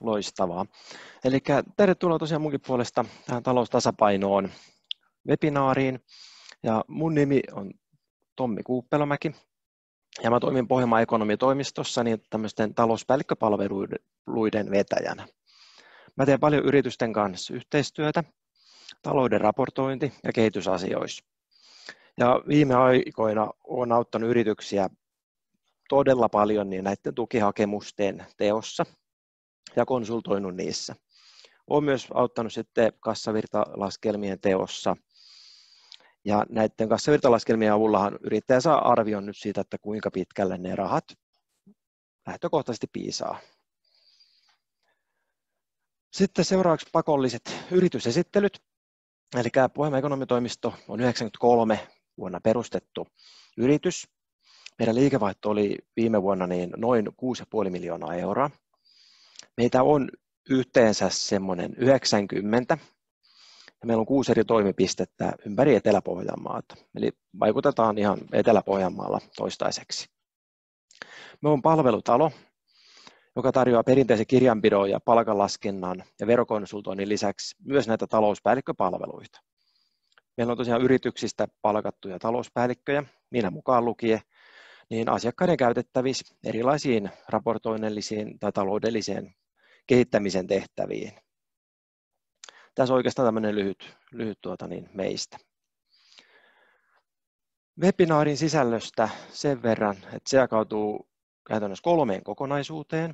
Loistavaa. Eli tervetuloa tosiaan munkin puolesta tähän taloustasapainoon webinaariin. Ja mun nimi on Tommi Kuuppelomäki. Ja mä toimin Pohjanmaan ekonomitoimistossa niin tämmöisten talouspäällikköpalveluiden vetäjänä. Mä teen paljon yritysten kanssa yhteistyötä, talouden raportointi- ja kehitysasioissa. Ja viime aikoina olen auttanut yrityksiä todella paljon niin näiden tukihakemusten teossa ja konsultoinut niissä. Olen myös auttanut sitten kassavirtalaskelmien teossa. Ja näiden kassavirtalaskelmien avullahan yrittäjä saa arvion nyt siitä, että kuinka pitkälle ne rahat lähtökohtaisesti piisaa. Sitten seuraavaksi pakolliset yritysesittelyt. Eli Pohjanmaan ekonomitoimisto on 93 vuonna perustettu yritys. Meidän liikevaihto oli viime vuonna niin noin 6,5 miljoonaa euroa. Meitä on yhteensä semmoinen 90 ja meillä on kuusi eri toimipistettä ympäri Etelä-Pohjanmaata. Eli vaikutetaan ihan Etelä-Pohjanmaalla toistaiseksi. Me on palvelutalo, joka tarjoaa perinteisen kirjanpidon ja palkanlaskennan ja verokonsultoinnin lisäksi myös näitä talouspäällikköpalveluita. Meillä on tosiaan yrityksistä palkattuja talouspäällikköjä, minä mukaan lukien, niin asiakkaiden käytettävissä erilaisiin raportoinnillisiin tai taloudellisiin kehittämisen tehtäviin. Tässä on oikeastaan tämmöinen lyhyt, lyhyt tuota niin, meistä. Webinaarin sisällöstä sen verran, että se jakautuu käytännössä kolmeen kokonaisuuteen.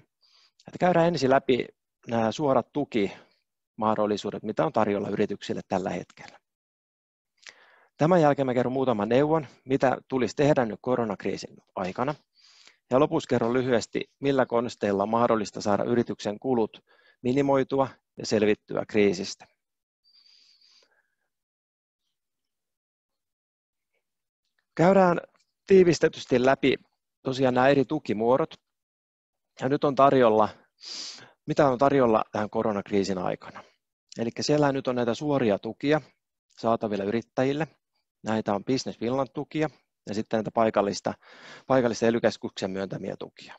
Että käydään ensin läpi nämä suorat tukimahdollisuudet, mitä on tarjolla yrityksille tällä hetkellä. Tämän jälkeen mä kerron muutaman neuvon, mitä tulisi tehdä nyt koronakriisin aikana. Ja lopuksi kerron lyhyesti, millä konsteilla on mahdollista saada yrityksen kulut minimoitua ja selvittyä kriisistä. Käydään tiivistetysti läpi tosiaan nämä eri tukimuodot. Ja nyt on tarjolla, mitä on tarjolla tähän koronakriisin aikana. Eli siellä nyt on näitä suoria tukia saatavilla yrittäjille. Näitä on Business Finland tukia ja sitten näitä paikallista, paikallista ely myöntämiä tukia.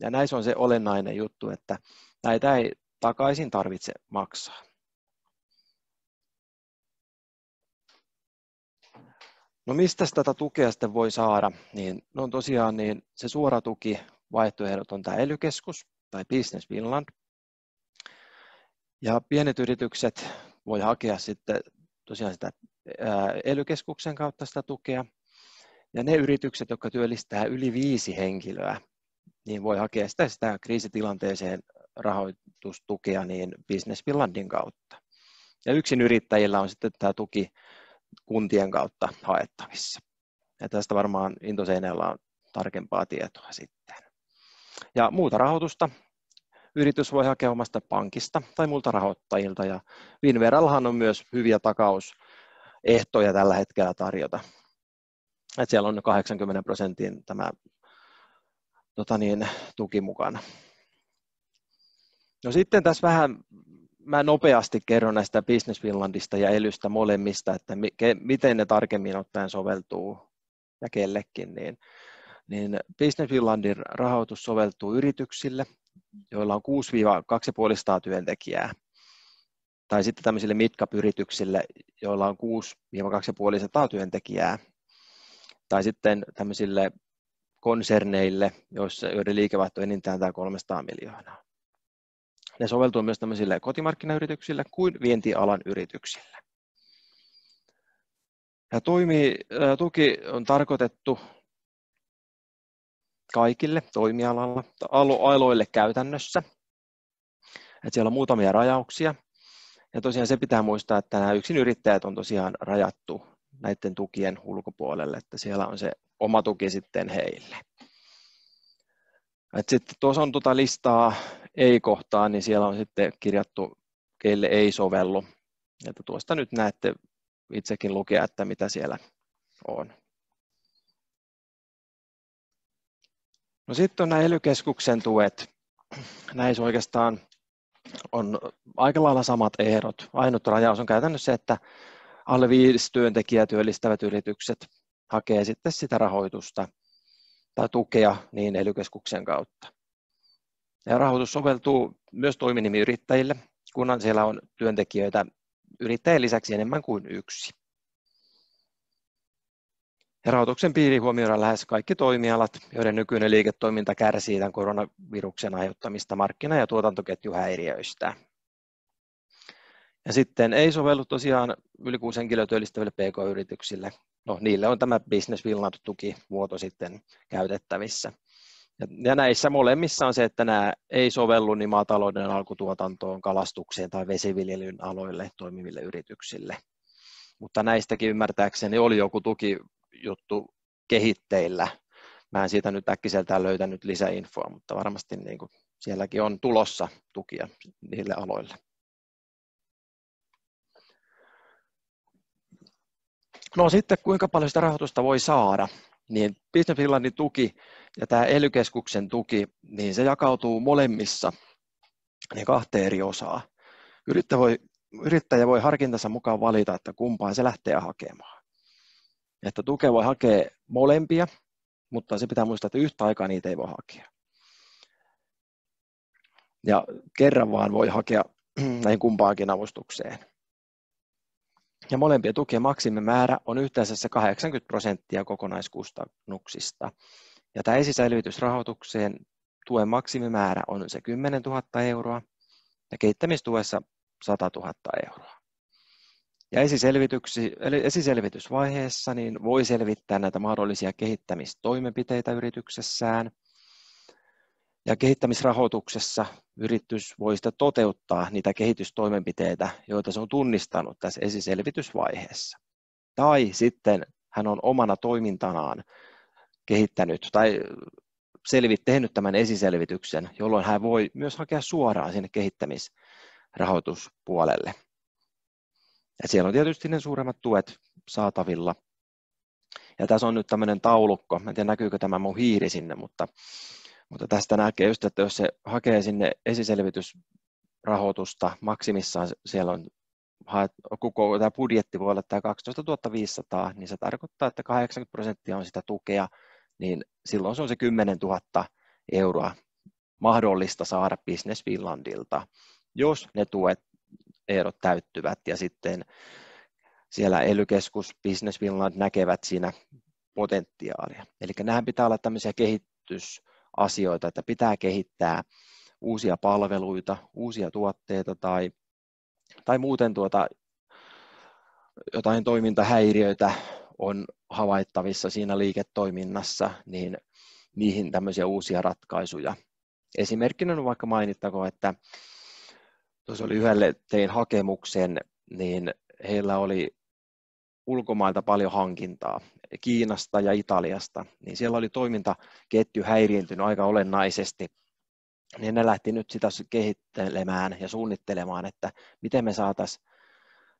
Ja näissä on se olennainen juttu, että näitä ei takaisin tarvitse maksaa. No mistä tätä tukea sitten voi saada? Niin, no tosiaan niin se suora tuki vaihtoehdot on tämä ely tai Business Finland. Ja pienet yritykset voi hakea sitten tosiaan sitä ely kautta sitä tukea. Ja ne yritykset, jotka työllistää yli viisi henkilöä, niin voi hakea sitä, sitä kriisitilanteeseen rahoitustukea niin Business Finlandin kautta. Ja yksin yrittäjillä on sitten tämä tuki kuntien kautta haettavissa. Ja tästä varmaan Intoseinellä on tarkempaa tietoa sitten. Ja muuta rahoitusta yritys voi hakea omasta pankista tai muilta rahoittajilta. Ja Vinverallahan on myös hyviä takausehtoja tällä hetkellä tarjota. Et siellä on 80 prosentin tämä tota niin, tuki mukana. No sitten tässä vähän mä nopeasti kerron näistä Business Finlandista ja Elystä molemmista, että miten ne tarkemmin ottaen soveltuu ja kellekin, niin, niin Business Finlandin rahoitus soveltuu yrityksille, joilla on 6-2,5 työntekijää, tai sitten tämmöisille midcap-yrityksille, joilla on 6-2,5 työntekijää, tai sitten tämmöisille konserneille, joiden liikevaihto on enintään tämä 300 miljoonaa. Ne soveltuu myös tämmöisille kotimarkkinayrityksille kuin vientialan yrityksille. Ja toimii, tuki on tarkoitettu kaikille toimialalla, aloille käytännössä. Et siellä on muutamia rajauksia. Ja tosiaan se pitää muistaa, että nämä yksin yrittäjät on tosiaan rajattu näiden tukien ulkopuolelle, että siellä on se oma tuki sitten heille. Et sitten tuossa on tuota listaa ei-kohtaa, niin siellä on sitten kirjattu, keille ei sovellu. Että tuosta nyt näette itsekin lukea, että mitä siellä on. No sitten on nämä ely tuet. Näissä oikeastaan on aika lailla samat ehdot. Ainut rajaus on käytännössä se, että alle viisi työntekijää työllistävät yritykset hakee sitten sitä rahoitusta tai tukea niin ely kautta. Ja rahoitus soveltuu myös toiminimiyrittäjille, kunhan siellä on työntekijöitä yrittäjien lisäksi enemmän kuin yksi. Ja rahoituksen piiriin huomioidaan lähes kaikki toimialat, joiden nykyinen liiketoiminta kärsii tämän koronaviruksen aiheuttamista markkina- ja tuotantoketjuhäiriöistä. Ja sitten ei sovellu tosiaan yli kuusi henkilöä työllistäville pk-yrityksille. No, niille on tämä Business Finland-tuki vuoto sitten käytettävissä. Ja näissä molemmissa on se, että nämä ei sovellu niin maatalouden alkutuotantoon, kalastukseen tai vesiviljelyn aloille toimiville yrityksille. Mutta näistäkin ymmärtääkseni oli joku tukijuttu kehitteillä. Mä en siitä nyt äkkiseltään löytänyt lisäinfoa, mutta varmasti niin kuin sielläkin on tulossa tukia niille aloille. Sitten kuinka paljon sitä rahoitusta voi saada, niin Business Finlandin tuki ja tämä ely tuki, niin se jakautuu molemmissa niin kahteen eri osaa. Yrittäjä voi, yrittäjä voi harkintansa mukaan valita, että kumpaan se lähtee hakemaan. Että tukea voi hakea molempia, mutta se pitää muistaa, että yhtä aikaa niitä ei voi hakea. Ja kerran vaan voi hakea näin kumpaankin avustukseen. Ja molempien tukien maksimimäärä on yhteensä se 80 prosenttia kokonaiskustannuksista. Ja tämä esisäilytysrahoitukseen tuen maksimimäärä on se 10 000 euroa ja kehittämistuessa 100 000 euroa. Ja esiselvitysvaiheessa niin voi selvittää näitä mahdollisia kehittämistoimenpiteitä yrityksessään. Ja kehittämisrahoituksessa yritys voi sitten toteuttaa niitä kehitystoimenpiteitä, joita se on tunnistanut tässä esiselvitysvaiheessa. Tai sitten hän on omana toimintanaan kehittänyt tai selvit, tehnyt tämän esiselvityksen, jolloin hän voi myös hakea suoraan sinne kehittämisrahoituspuolelle. Ja siellä on tietysti ne suuremmat tuet saatavilla. Ja tässä on nyt tämmöinen taulukko, en tiedä näkyykö tämä mun hiiri sinne, mutta, mutta tästä näkee just, että jos se hakee sinne esiselvitysrahoitusta maksimissaan, siellä on koko tämä budjetti voi olla tämä 12 500, niin se tarkoittaa, että 80 prosenttia on sitä tukea, niin silloin se on se 10 000 euroa mahdollista saada Business Finlandilta, jos ne tuet ehdot täyttyvät ja sitten siellä ely Business Finland näkevät siinä potentiaalia. Eli nämä pitää olla tämmöisiä kehitysasioita, että pitää kehittää uusia palveluita, uusia tuotteita tai, tai muuten tuota, jotain toimintahäiriöitä on havaittavissa siinä liiketoiminnassa, niin niihin tämmöisiä uusia ratkaisuja. Esimerkkinä on vaikka mainittako, että tuossa oli yhdelle tein hakemuksen, niin heillä oli ulkomailta paljon hankintaa, Kiinasta ja Italiasta, niin siellä oli toimintaketju häiriintynyt aika olennaisesti, niin ne lähti nyt sitä kehittelemään ja suunnittelemaan, että miten me saataisiin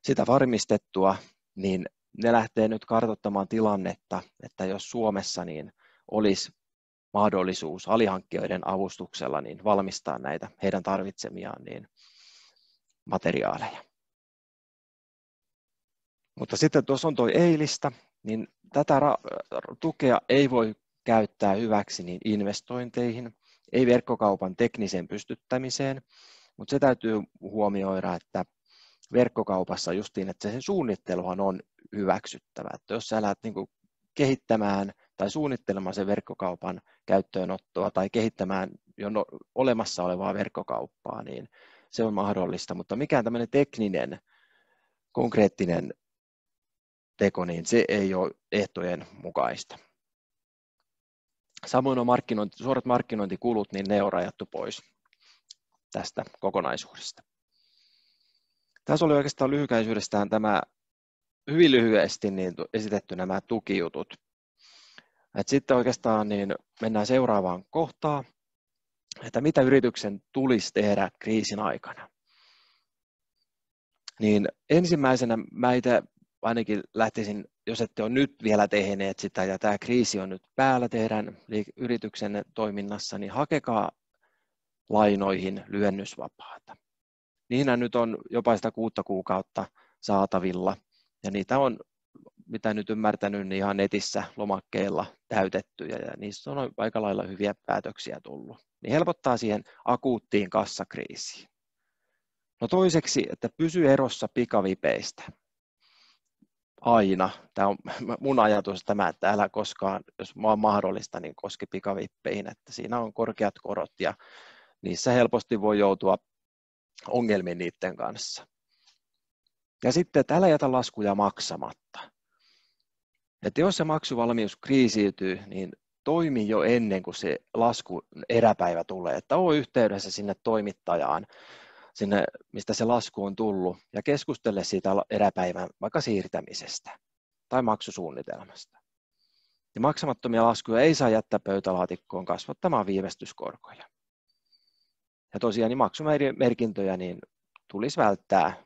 sitä varmistettua, niin ne lähtee nyt kartoittamaan tilannetta, että jos Suomessa niin olisi mahdollisuus alihankkijoiden avustuksella niin valmistaa näitä heidän tarvitsemiaan niin materiaaleja. Mutta sitten tuossa on tuo eilistä, niin tätä tukea ei voi käyttää hyväksi niin investointeihin, ei verkkokaupan tekniseen pystyttämiseen, mutta se täytyy huomioida, että verkkokaupassa justiin, että se suunnitteluhan on hyväksyttävä. Että jos sä lähdet niin kehittämään tai suunnittelemaan sen verkkokaupan käyttöönottoa tai kehittämään jo no, olemassa olevaa verkkokauppaa, niin se on mahdollista, mutta mikään tämmöinen tekninen, konkreettinen teko, niin se ei ole ehtojen mukaista. Samoin on markkinointi, suorat markkinointikulut, niin ne on rajattu pois tästä kokonaisuudesta. Tässä oli oikeastaan lyhykäisyydestään tämä hyvin lyhyesti niin esitetty nämä tukijutut. Et sitten oikeastaan niin mennään seuraavaan kohtaan, että mitä yrityksen tulisi tehdä kriisin aikana. Niin ensimmäisenä mä itse ainakin lähtisin, jos ette ole nyt vielä tehneet sitä ja tämä kriisi on nyt päällä teidän yrityksen toiminnassa, niin hakekaa lainoihin lyhennysvapaata. Niinä nyt on jopa sitä kuutta kuukautta saatavilla ja niitä on mitä nyt ymmärtänyt, niin ihan netissä lomakkeilla täytettyjä ja niissä on aika lailla hyviä päätöksiä tullut. Niin helpottaa siihen akuuttiin kassakriisiin. No toiseksi, että pysy erossa pikavipeistä. Aina. Tämä on mun ajatus tämä, että älä koskaan, jos on mahdollista, niin koske pikavippeihin, että siinä on korkeat korot ja niissä helposti voi joutua ongelmiin niiden kanssa. Ja sitten, että älä jätä laskuja maksamatta. Että jos se maksuvalmius kriisiytyy, niin toimi jo ennen kuin se lasku eräpäivä tulee. Että ole yhteydessä sinne toimittajaan, sinne, mistä se lasku on tullut, ja keskustele siitä eräpäivän vaikka siirtämisestä tai maksusuunnitelmasta. Ja maksamattomia laskuja ei saa jättää pöytälaatikkoon kasvattamaan viivästyskorkoja. Ja tosiaan niin maksumerkintöjä niin tulisi välttää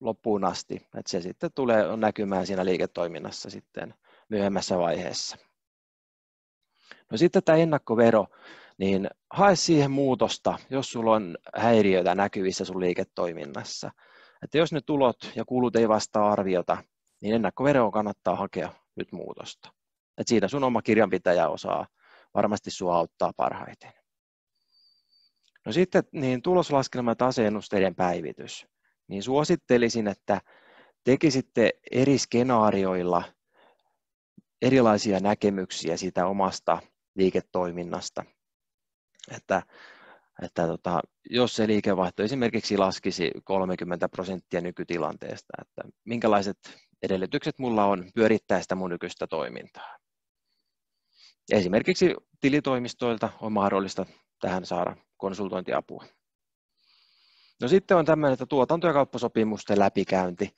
loppuun asti, että se sitten tulee näkymään siinä liiketoiminnassa sitten myöhemmässä vaiheessa. No sitten tämä ennakkovero, niin hae siihen muutosta, jos sulla on häiriöitä näkyvissä sun liiketoiminnassa. Että jos ne tulot ja kulut ei vastaa arviota, niin ennakkoveroon kannattaa hakea nyt muutosta. Et siinä sun oma kirjanpitäjä osaa varmasti sua auttaa parhaiten. No sitten niin tuloslaskelma ja päivitys niin suosittelisin, että tekisitte eri skenaarioilla erilaisia näkemyksiä siitä omasta liiketoiminnasta. Että, että tota, jos se liikevaihto esimerkiksi laskisi 30 prosenttia nykytilanteesta, että minkälaiset edellytykset mulla on pyörittää sitä mun nykyistä toimintaa. Esimerkiksi tilitoimistoilta on mahdollista tähän saada konsultointiapua. No sitten on tämmöinen, että tuotanto- ja kauppasopimusten läpikäynti,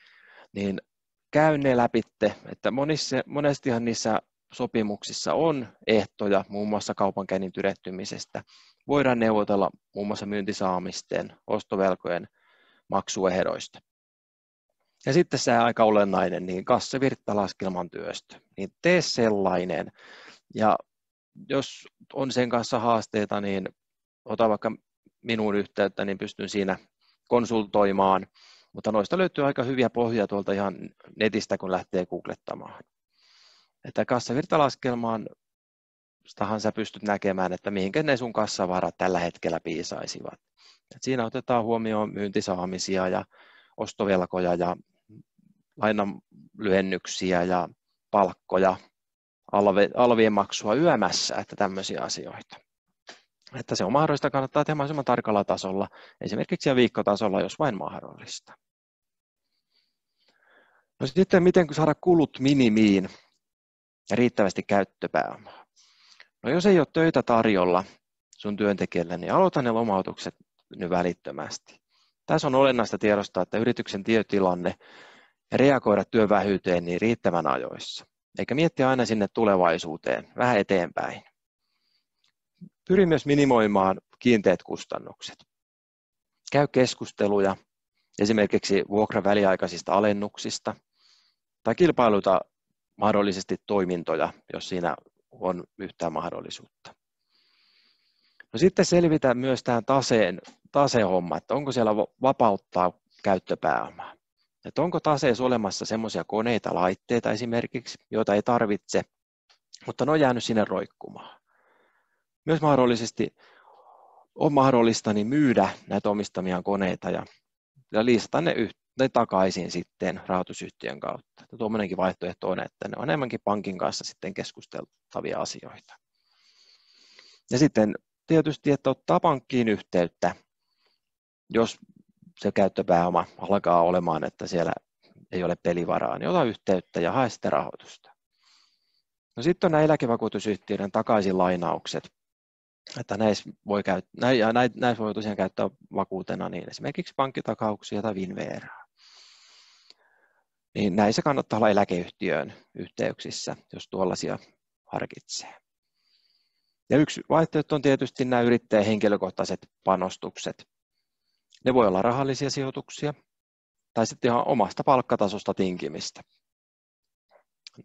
niin käy ne läpitte, että monissa, monestihan niissä sopimuksissa on ehtoja muun muassa kaupankäynnin tyrehtymisestä. Voidaan neuvotella muun muassa myyntisaamisten, ostovelkojen maksuehdoista. Ja sitten se aika olennainen, niin kassavirtalaskelman työstö. Niin tee sellainen. Ja jos on sen kanssa haasteita, niin ota vaikka minuun yhteyttä, niin pystyn siinä konsultoimaan, mutta noista löytyy aika hyviä pohjia tuolta ihan netistä, kun lähtee googlettamaan. Että kassavirtalaskelmaan stahan sä pystyt näkemään, että mihinkä ne sun kassavarat tällä hetkellä piisaisivat. Et siinä otetaan huomioon myyntisaamisia ja ostovelkoja ja lainan lyhennyksiä ja palkkoja, alvien maksua yömässä, että tämmöisiä asioita että se on mahdollista, kannattaa tehdä mahdollisimman tarkalla tasolla, esimerkiksi ja viikkotasolla, jos vain mahdollista. No sitten, miten saada kulut minimiin ja riittävästi käyttöpääomaa? No jos ei ole töitä tarjolla sun työntekijälle, niin aloita ne lomautukset nyt välittömästi. Tässä on olennaista tiedostaa, että yrityksen työtilanne ja reagoida työvähyyteen niin riittävän ajoissa, eikä miettiä aina sinne tulevaisuuteen, vähän eteenpäin. Pyri myös minimoimaan kiinteät kustannukset. Käy keskusteluja esimerkiksi vuokran väliaikaisista alennuksista tai kilpailuta mahdollisesti toimintoja, jos siinä on yhtään mahdollisuutta. No sitten selvitä myös tähän taseen, tasehomma, että onko siellä vapauttaa käyttöpääomaa. Että onko taseessa olemassa semmoisia koneita, laitteita esimerkiksi, joita ei tarvitse, mutta ne on jäänyt sinne roikkumaan. Myös mahdollisesti on mahdollista niin myydä näitä omistamiaan koneita ja, ja liistata ne, ne takaisin sitten rahoitusyhtiön kautta. Ja tuommoinenkin vaihtoehto on, että ne on enemmänkin pankin kanssa sitten keskusteltavia asioita. Ja sitten tietysti, että ottaa pankkiin yhteyttä, jos se käyttöpääoma alkaa olemaan, että siellä ei ole pelivaraa, niin ota yhteyttä ja hae sitä rahoitusta. No sitten on nämä eläkevakuutusyhtiöiden takaisinlainaukset että näissä voi, käyt, näissä voi tosiaan käyttää vakuutena niin esimerkiksi pankkitakauksia tai Vinveraa. Niin näissä kannattaa olla eläkeyhtiöön yhteyksissä, jos tuollaisia harkitsee. Ja yksi vaihtoehto on tietysti nämä yrittäjän henkilökohtaiset panostukset. Ne voi olla rahallisia sijoituksia tai sitten ihan omasta palkkatasosta tinkimistä.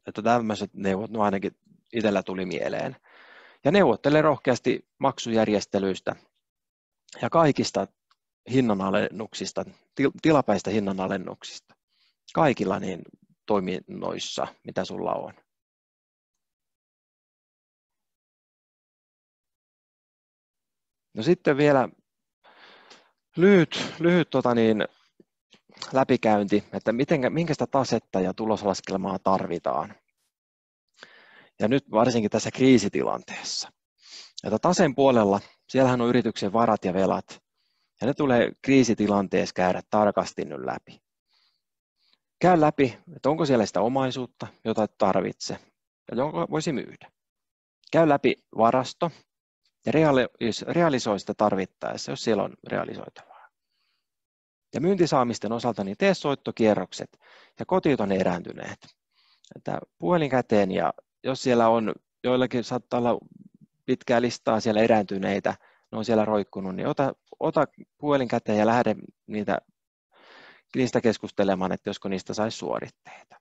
Että tämmöiset neuvot no ainakin itsellä tuli mieleen ja neuvottele rohkeasti maksujärjestelyistä ja kaikista hinnanalennuksista, tilapäistä hinnanalennuksista. Kaikilla niin toiminnoissa, mitä sulla on. No sitten vielä lyhyt, lyhyt tota niin, läpikäynti, että miten, minkä sitä tasetta ja tuloslaskelmaa tarvitaan. Ja nyt varsinkin tässä kriisitilanteessa. Että taseen puolella, siellähän on yrityksen varat ja velat, ja ne tulee kriisitilanteessa käydä tarkasti nyt läpi. Käy läpi, että onko siellä sitä omaisuutta, jota et tarvitse, ja jonka voisi myydä. Käy läpi varasto, ja realisoi sitä tarvittaessa, jos siellä on realisoitavaa. Ja myyntisaamisten osalta niin tee soittokierrokset ja kotiut on erääntyneet. Että puhelin käteen ja jos siellä on, joillakin saattaa olla pitkää listaa siellä erääntyneitä, ne on siellä roikkunut, niin ota, ota puhelin käteen ja lähde niitä, niistä keskustelemaan, että josko niistä saisi suoritteita.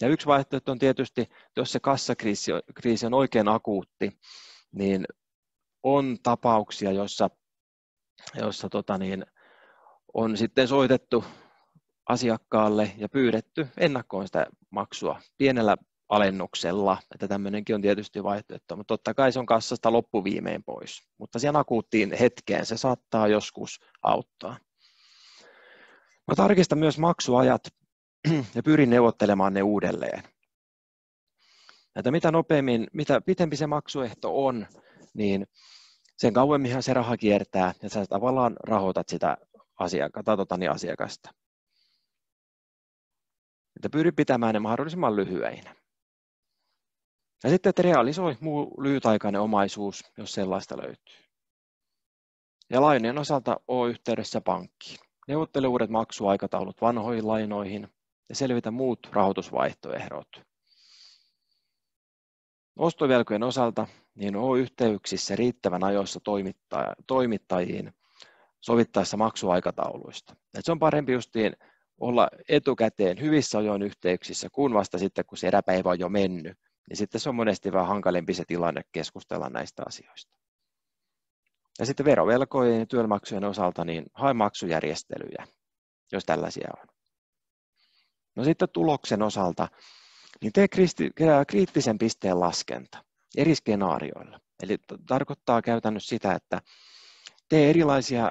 Ja yksi vaihtoehto on tietysti, jos se kassakriisi kriisi on oikein akuutti, niin on tapauksia, joissa, joissa tota niin, on sitten soitettu asiakkaalle ja pyydetty ennakkoon sitä maksua pienellä alennuksella, että tämmöinenkin on tietysti vaihtoehto, mutta totta kai se on kassasta loppuviimein pois, mutta siihen akuuttiin hetkeen se saattaa joskus auttaa. Mä tarkistan myös maksuajat ja pyrin neuvottelemaan ne uudelleen. Että mitä nopeammin, mitä pitempi se maksuehto on, niin sen kauemminhan se raha kiertää ja sä tavallaan rahoitat sitä asiakasta, tota, niin asiakasta. Että pyri pitämään ne mahdollisimman lyhyeinä. Ja sitten, että realisoi muu lyhytaikainen omaisuus, jos sellaista löytyy. Ja lainojen osalta ole yhteydessä pankkiin. Neuvottele uudet maksuaikataulut vanhoihin lainoihin ja selvitä muut rahoitusvaihtoehdot. Ostovelkojen osalta niin ole yhteyksissä riittävän ajoissa toimittajiin sovittaessa maksuaikatauluista. Et se on parempi justiin olla etukäteen hyvissä ajoin yhteyksissä, kuin vasta sitten, kun se eräpäivä on jo mennyt. Niin sitten se on monesti vähän hankalempi se tilanne keskustella näistä asioista. Ja sitten verovelkojen ja työmaksujen osalta niin hae maksujärjestelyjä, jos tällaisia on. No sitten tuloksen osalta, niin tee kriittisen pisteen laskenta eri skenaarioilla. Eli tarkoittaa käytännössä sitä, että tee erilaisia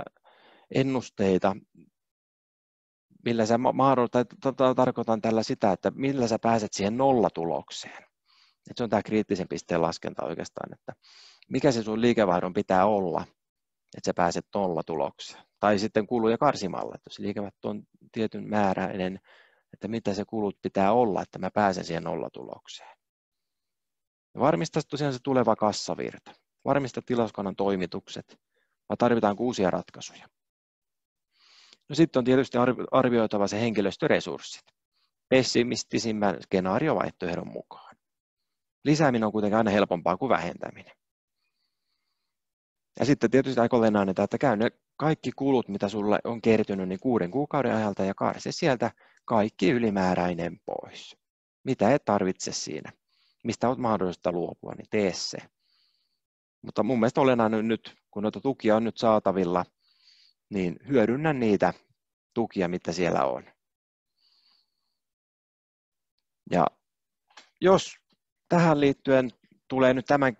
ennusteita, millä sä tai tarkoitan tällä sitä, että millä sä pääset siihen nollatulokseen. Et se on tämä kriittisen pisteen laskenta oikeastaan, että mikä se sun liikevaihdon pitää olla, että sä pääset nollatulokseen. Tai sitten kuluja karsimalla, että jos liikevaihto on tietyn määräinen, että mitä se kulut pitää olla, että mä pääsen siihen nollatulokseen. Varmista tosiaan se tuleva kassavirta. Varmista tilauskannan toimitukset, vai tarvitaan uusia ratkaisuja. No sitten on tietysti arvioitava se henkilöstöresurssit pessimistisimmän skenaariovaihtoehdon mukaan. Lisääminen on kuitenkin aina helpompaa kuin vähentäminen. Ja sitten tietysti aika olennainen, että käy ne kaikki kulut, mitä sulle on kertynyt, niin kuuden kuukauden ajalta ja karsi sieltä kaikki ylimääräinen pois. Mitä et tarvitse siinä mistä on mahdollista luopua, niin tee se. Mutta mun mielestä olennainen nyt, kun noita tukia on nyt saatavilla, niin hyödynnä niitä tukia, mitä siellä on. Ja jos tähän liittyen tulee nyt tämän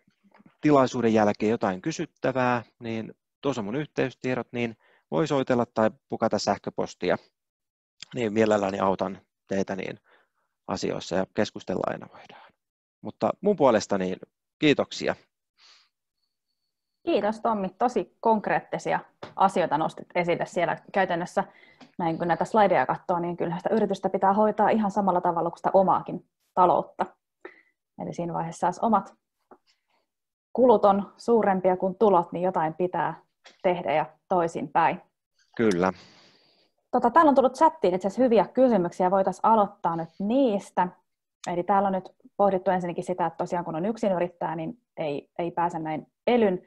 tilaisuuden jälkeen jotain kysyttävää, niin tuossa on mun yhteystiedot, niin voi soitella tai pukata sähköpostia, niin mielelläni autan teitä niin asioissa ja keskustella aina voidaan. Mutta mun puolestani kiitoksia. Kiitos Tommi. Tosi konkreettisia asioita nostit esille siellä käytännössä. Näin kun näitä slideja katsoo, niin kyllä sitä yritystä pitää hoitaa ihan samalla tavalla kuin sitä omaakin taloutta. Eli siinä vaiheessa, jos omat kulut on suurempia kuin tulot, niin jotain pitää tehdä ja toisinpäin. Kyllä. Tota, täällä on tullut chattiin itse asiassa hyviä kysymyksiä, voitaisiin aloittaa nyt niistä. Eli täällä on nyt pohdittu ensinnäkin sitä, että tosiaan kun on yksin yrittää, niin ei, ei pääse näin elyn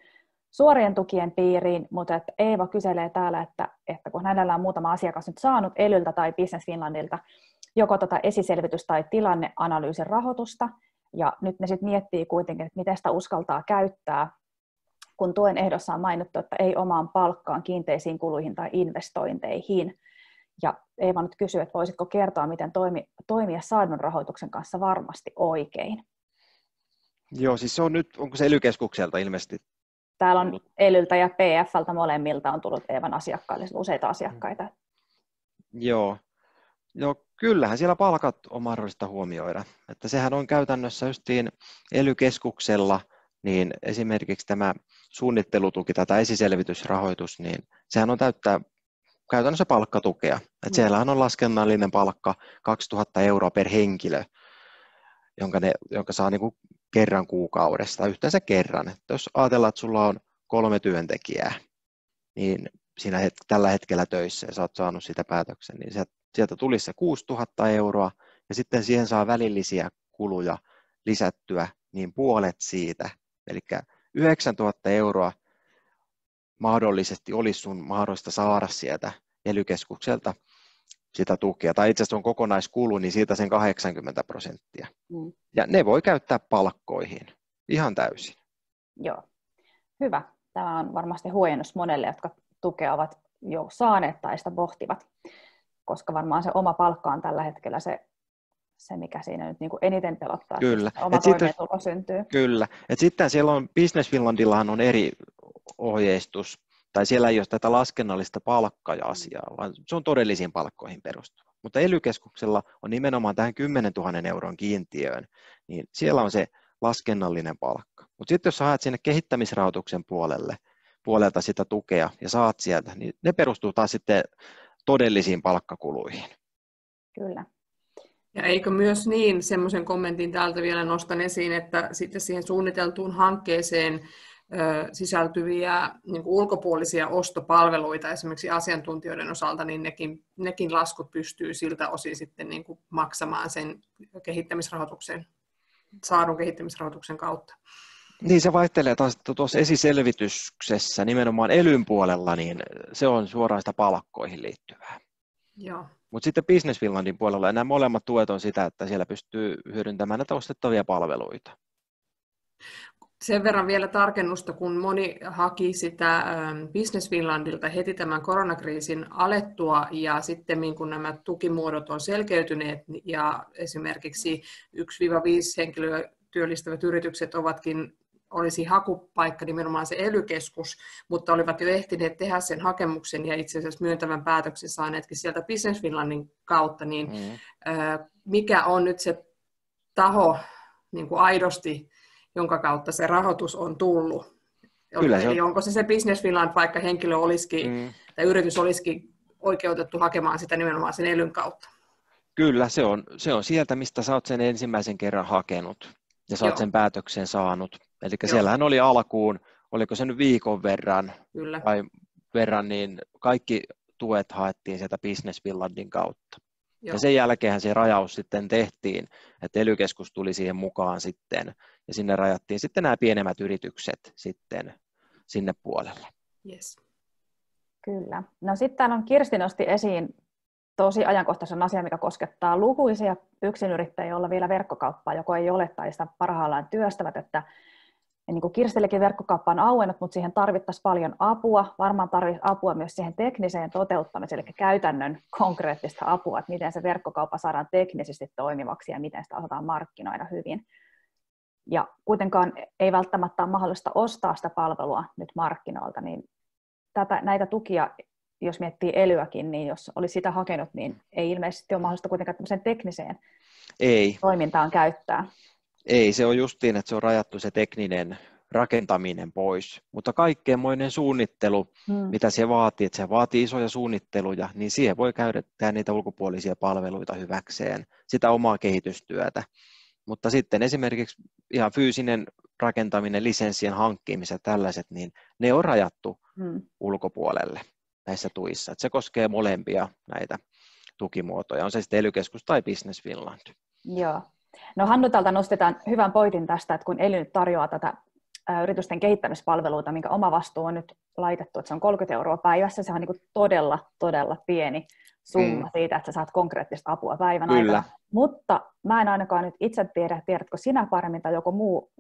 suorien tukien piiriin, mutta että Eeva kyselee täällä, että, että kun hänellä on muutama asiakas nyt saanut Elyltä tai Business Finlandilta joko tätä esiselvitys- tai tilanneanalyysin rahoitusta, ja nyt ne sitten miettii kuitenkin, että miten sitä uskaltaa käyttää, kun tuen ehdossa on mainittu, että ei omaan palkkaan, kiinteisiin kuluihin tai investointeihin. Ja Eeva nyt kysyy, että voisitko kertoa, miten toimi, toimia saadun rahoituksen kanssa varmasti oikein? Joo, siis se on nyt, onko se ely ilmeisesti? Täällä on Elyltä ja PFltä molemmilta on tullut Eevan asiakkaille useita asiakkaita. Mm. Joo. Joo, kyllähän siellä palkat on mahdollista huomioida. Että sehän on käytännössä justiin ely niin esimerkiksi tämä suunnittelutuki tai esiselvitysrahoitus, niin sehän on täyttää käytännössä palkkatukea. Et mm. siellähän on laskennallinen palkka 2000 euroa per henkilö, jonka, ne, jonka saa niin kuin kerran kuukaudesta, yhteensä kerran. Et jos ajatellaan, että sulla on kolme työntekijää, niin siinä het- tällä hetkellä töissä ja sä oot saanut sitä päätöksen, niin sieltä, sieltä tulisi se 6000 euroa ja sitten siihen saa välillisiä kuluja lisättyä niin puolet siitä. Eli 9000 euroa mahdollisesti olisi sun mahdollista saada sieltä ely sitä tukea, tai itse asiassa on kokonaiskulu, niin siitä sen 80 prosenttia. Mm. Ja ne voi käyttää palkkoihin ihan täysin. Joo, hyvä. Tämä on varmasti huojennus monelle, jotka tukea ovat jo saaneet tai sitä pohtivat, koska varmaan se oma palkka on tällä hetkellä se, se mikä siinä nyt niin kuin eniten pelottaa, kyllä. että oma Et toimeentulo syntyy. Kyllä. Et sitten siellä on, Business Finlandillahan on eri ohjeistus, tai siellä ei ole tätä laskennallista palkkaja-asiaa, vaan se on todellisiin palkkoihin perustuva. Mutta ely on nimenomaan tähän 10 000 euron kiintiöön, niin siellä on se laskennallinen palkka. Mutta sitten jos haet sinne kehittämisrahoituksen puolelle, puolelta sitä tukea ja saat sieltä, niin ne perustuu taas sitten todellisiin palkkakuluihin. Kyllä. Ja eikö myös niin, semmoisen kommentin täältä vielä nostan esiin, että sitten siihen suunniteltuun hankkeeseen sisältyviä niin kuin ulkopuolisia ostopalveluita esimerkiksi asiantuntijoiden osalta, niin nekin, nekin laskut pystyy siltä osin sitten niin kuin maksamaan sen kehittämisrahoituksen, saadun kehittämisrahoituksen kautta. Niin se vaihtelee taas tuossa esiselvityksessä nimenomaan elyn puolella, niin se on suoraan sitä palkkoihin liittyvää. Joo. Mutta sitten Business Finlandin puolella nämä molemmat tuet on sitä, että siellä pystyy hyödyntämään näitä ostettavia palveluita. Sen verran vielä tarkennusta, kun moni haki sitä ähm, Business Finlandilta heti tämän koronakriisin alettua ja sitten kun nämä tukimuodot on selkeytyneet ja esimerkiksi 1-5 henkilöä työllistävät yritykset ovatkin olisi hakupaikka nimenomaan se ely mutta olivat jo ehtineet tehdä sen hakemuksen ja itse asiassa myöntävän päätöksen saaneetkin sieltä Business Finlandin kautta, niin mm. mikä on nyt se taho niin kuin aidosti, jonka kautta se rahoitus on tullut? Kyllä, Eli on... onko se se Business Finland, vaikka henkilö olisikin, mm. tai yritys olisikin oikeutettu hakemaan sitä nimenomaan sen elyn kautta? Kyllä, se on, se on sieltä, mistä sä oot sen ensimmäisen kerran hakenut ja sä oot sen päätöksen saanut. Eli siellähän oli alkuun, oliko se nyt viikon verran, Kyllä. vai verran, niin kaikki tuet haettiin sieltä Business Finlandin kautta. Joo. Ja sen jälkeen se rajaus sitten tehtiin, että ely tuli siihen mukaan sitten, ja sinne rajattiin sitten nämä pienemmät yritykset sitten sinne puolelle. Yes. Kyllä. No sitten on Kirsti nosti esiin tosi ajankohtaisen asian, mikä koskettaa lukuisia yksinyrittäjiä, joilla vielä verkkokauppaa joko ei ole tai sitä parhaillaan työstävät, että niin kuin Kirstillekin verkkokauppa on auennut, mutta siihen tarvittaisiin paljon apua. Varmaan tarvitaan apua myös siihen tekniseen toteuttamiseen, eli käytännön konkreettista apua, että miten se verkkokauppa saadaan teknisesti toimivaksi ja miten sitä osataan markkinoida hyvin. Ja kuitenkaan ei välttämättä ole mahdollista ostaa sitä palvelua nyt markkinoilta, niin tätä, näitä tukia jos miettii elyäkin, niin jos olisi sitä hakenut, niin ei ilmeisesti ole mahdollista kuitenkaan tämmöiseen tekniseen ei. toimintaan käyttää. Ei, se on justiin, että se on rajattu se tekninen rakentaminen pois, mutta kaikkeenmoinen suunnittelu, hmm. mitä se vaatii, että se vaatii isoja suunnitteluja, niin siihen voi käyttää niitä ulkopuolisia palveluita hyväkseen, sitä omaa kehitystyötä. Mutta sitten esimerkiksi ihan fyysinen rakentaminen, lisenssien hankkimiset tällaiset, niin ne on rajattu hmm. ulkopuolelle näissä tuissa. Että se koskee molempia näitä tukimuotoja, on se sitten ely tai Business Finland. Joo. No Hannu täältä nostetaan hyvän pointin tästä, että kun Ely nyt tarjoaa tätä yritysten kehittämispalveluita, minkä oma vastuu on nyt laitettu, että se on 30 euroa päivässä, se on niin todella, todella pieni summa mm. siitä, että sä saat konkreettista apua päivän Kyllä. aikana. Mutta mä en ainakaan nyt itse tiedä, tiedätkö sinä paremmin tai joku muu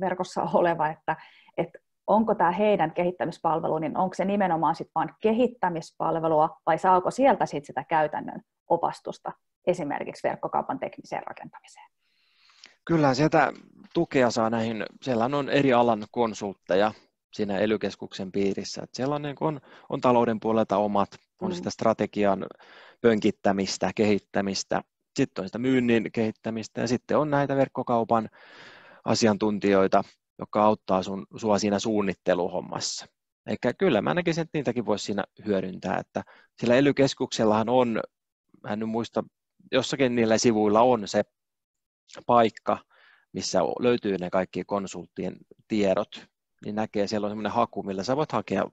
verkossa oleva, että, että onko tämä heidän kehittämispalvelu, niin onko se nimenomaan sitten vain kehittämispalvelua vai saako sieltä sit sitä käytännön opastusta esimerkiksi verkkokaupan tekniseen rakentamiseen? Kyllä sieltä tukea saa näihin, siellä on eri alan konsultteja siinä ely piirissä. Että siellä on, niin on, on talouden puolelta omat, on mm. sitä strategian pönkittämistä, kehittämistä, sitten on sitä myynnin kehittämistä ja sitten on näitä verkkokaupan asiantuntijoita, jotka auttaa sun, sua siinä suunnitteluhommassa. Eikä kyllä mä näkisin, että niitäkin voisi siinä hyödyntää, että sillä ely on, mä en nyt muista, jossakin niillä sivuilla on se paikka, missä löytyy ne kaikki konsulttien tiedot, niin näkee, siellä on semmoinen haku, millä sä voit hakea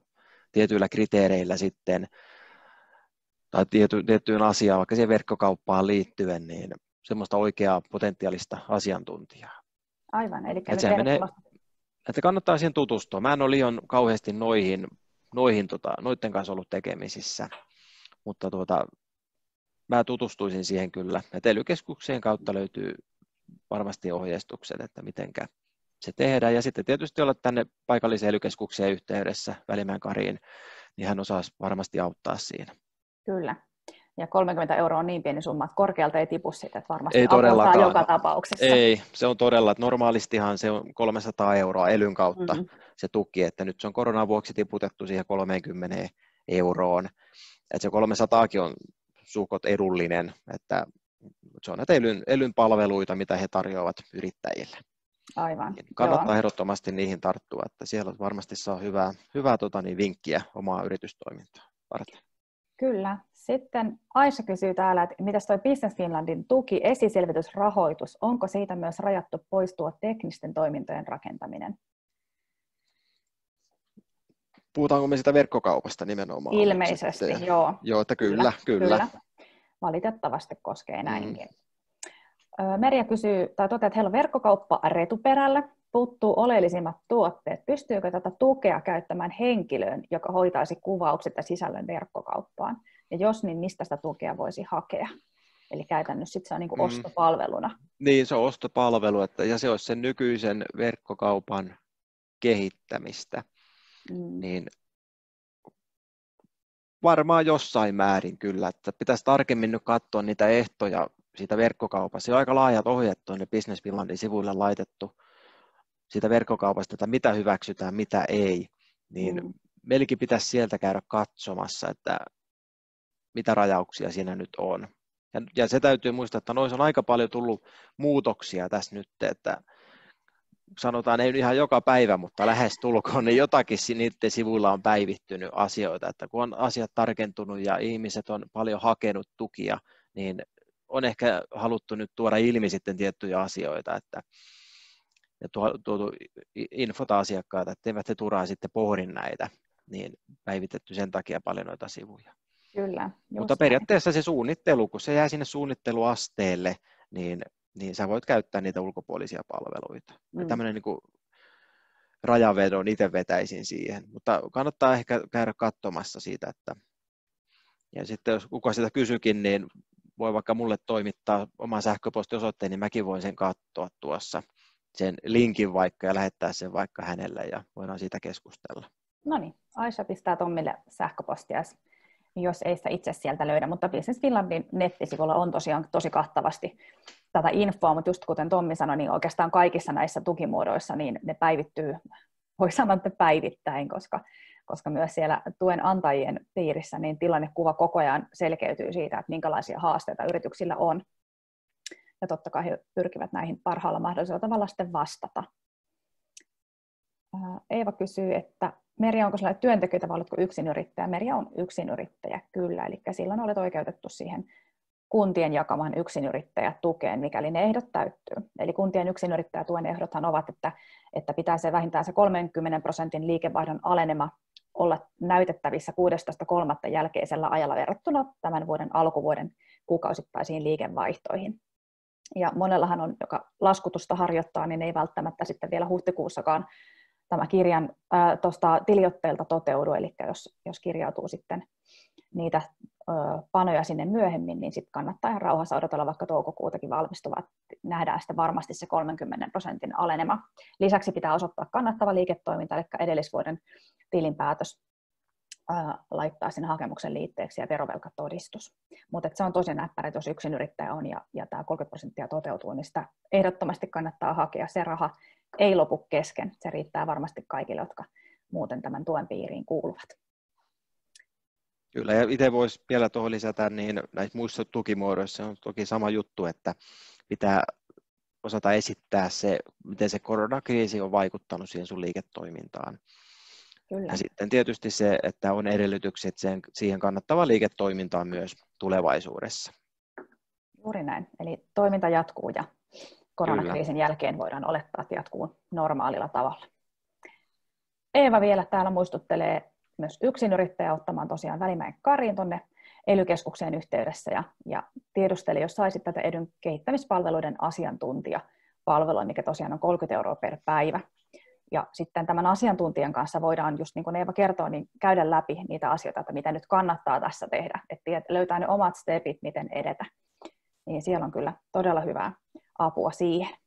tietyillä kriteereillä sitten tai tiety, tiettyyn asiaan, vaikka siihen verkkokauppaan liittyen, niin semmoista oikeaa potentiaalista asiantuntijaa. Aivan, eli että, se menee, että kannattaa siihen tutustua. Mä en ole liian kauheasti noihin, noihin tota, noiden kanssa ollut tekemisissä, mutta tuota, mä tutustuisin siihen kyllä. Että ely kautta löytyy varmasti ohjeistukset, että mitenkä se tehdään. Ja sitten tietysti olla tänne paikalliseen ely yhteydessä Välimään Kariin, niin hän osaa varmasti auttaa siinä. Kyllä. Ja 30 euroa on niin pieni summa, että korkealta ei tipu sitä, että varmasti ei todellakaan. joka tapauksessa. Ei, se on todella, että normaalistihan se on 300 euroa elyn kautta mm-hmm. se tuki, että nyt se on koronan vuoksi tiputettu siihen 30 euroon. Että se 300 on suukot edullinen, että se on näitä elyn, elyn palveluita, mitä he tarjoavat yrittäjille. Aivan. Niin kannattaa Joo. ehdottomasti niihin tarttua, että siellä varmasti saa hyvää, hyvää tota, niin, vinkkiä omaa yritystoimintaa varten. Kyllä. Sitten Aisa kysyy täällä, että mitä tuo Business Finlandin tuki, esiselvitysrahoitus, onko siitä myös rajattu pois tuo teknisten toimintojen rakentaminen? Puhutaanko me sitä verkkokaupasta nimenomaan? Ilmeisesti, sitten? joo. Joo, että kyllä, kyllä. kyllä. Valitettavasti koskee näinkin. Mm. Merja kysyy, tai toteaa, että heillä on verkkokauppa retuperällä, puuttuu oleellisimmat tuotteet. Pystyykö tätä tukea käyttämään henkilöön, joka hoitaisi kuvaukset ja sisällön verkkokauppaan? Ja jos, niin mistä sitä tukea voisi hakea? Eli käytännössä sit se on niin kuin mm. ostopalveluna. Niin, se on ostopalvelu, että, ja se olisi sen nykyisen verkkokaupan kehittämistä. Mm. Niin varmaan jossain määrin kyllä, että pitäisi tarkemmin nyt katsoa niitä ehtoja siitä verkkokaupasta. Se on aika laajat ohjeet tuonne Business Finlandin sivuille laitettu siitä verkkokaupasta, että mitä hyväksytään, mitä ei, niin mm. meilläkin pitäisi sieltä käydä katsomassa, että mitä rajauksia siinä nyt on. Ja, ja se täytyy muistaa, että noissa on aika paljon tullut muutoksia tässä nyt, että sanotaan ei ihan joka päivä, mutta lähes tulkoon, niin jotakin niiden sivuilla on päivittynyt asioita, että kun on asiat tarkentunut ja ihmiset on paljon hakenut tukia, niin on ehkä haluttu nyt tuoda ilmi sitten tiettyjä asioita, että ja tuotu infota asiakkaita, että eivät he turhaan sitten pohdin näitä, niin päivitetty sen takia paljon noita sivuja. Kyllä. Mutta periaatteessa se suunnittelu, kun se jää sinne suunnitteluasteelle, niin, niin sä voit käyttää niitä ulkopuolisia palveluita. Mm. Tämmöinen niin kuin rajavedon itse vetäisin siihen, mutta kannattaa ehkä käydä katsomassa siitä, että ja sitten jos kuka sitä kysyykin, niin voi vaikka mulle toimittaa oman sähköpostiosoitteen, niin mäkin voin sen katsoa tuossa sen linkin vaikka ja lähettää sen vaikka hänelle ja voidaan siitä keskustella. No niin, Aisha pistää Tommille sähköpostia, jos ei sitä itse sieltä löydä, mutta Business Finlandin nettisivulla on tosiaan tosi kattavasti tätä infoa, mutta just kuten Tommi sanoi, niin oikeastaan kaikissa näissä tukimuodoissa niin ne päivittyy, voi sanoa, että päivittäin, koska, koska myös siellä tuen antajien piirissä niin tilannekuva koko ajan selkeytyy siitä, että minkälaisia haasteita yrityksillä on ja totta kai he pyrkivät näihin parhaalla mahdollisella tavalla sitten vastata. Eeva kysyy, että Merja, onko sinulla työntekijöitä vai oletko yksinyrittäjä? Merja on yksinyrittäjä, kyllä, eli silloin olet oikeutettu siihen kuntien jakamaan yksinyrittäjätukeen, mikäli ne ehdot täyttyy. Eli kuntien yksinyrittäjätuen ehdothan ovat, että, että pitää se vähintään se 30 prosentin liikevaihdon alenema olla näytettävissä 16.3. jälkeisellä ajalla verrattuna tämän vuoden alkuvuoden kuukausittaisiin liikevaihtoihin. Ja monellahan on, joka laskutusta harjoittaa, niin ei välttämättä sitten vielä huhtikuussakaan tämä kirjan tuosta tiliotteelta toteudu, eli jos, jos kirjautuu sitten niitä ö, panoja sinne myöhemmin, niin sitten kannattaa ihan rauhassa odotella vaikka toukokuutakin valmistuvaa nähdään sitten varmasti se 30 prosentin alenema. Lisäksi pitää osoittaa kannattava liiketoiminta, eli edellisvuoden tilinpäätös laittaa sen hakemuksen liitteeksi ja verovelkatodistus. Mutta se on tosi näppärä, jos yksin yrittäjä on ja, ja tämä 30 prosenttia toteutuu, niin sitä ehdottomasti kannattaa hakea. Se raha ei lopu kesken. Se riittää varmasti kaikille, jotka muuten tämän tuen piiriin kuuluvat. Kyllä, ja itse voisi vielä tuohon lisätä, niin näissä muissa tukimuodoissa on toki sama juttu, että pitää osata esittää se, miten se koronakriisi on vaikuttanut siihen sun liiketoimintaan. Kyllä. Ja sitten tietysti se, että on edellytykset sen, siihen kannattavaan liiketoimintaan myös tulevaisuudessa. Juuri näin. Eli toiminta jatkuu ja koronakriisin Kyllä. jälkeen voidaan olettaa, että jatkuu normaalilla tavalla. Eeva vielä täällä muistuttelee myös yksinyrittäjä ottamaan tosiaan Välimäen Karin tuonne ely yhteydessä ja, ja tiedusteli, jos saisit tätä edun kehittämispalveluiden asiantuntijapalvelua, mikä tosiaan on 30 euroa per päivä. Ja sitten tämän asiantuntijan kanssa voidaan, just niin kuin Eeva kertoo, niin käydä läpi niitä asioita, että mitä nyt kannattaa tässä tehdä, että löytää ne omat stepit, miten edetä. Niin siellä on kyllä todella hyvää apua siihen.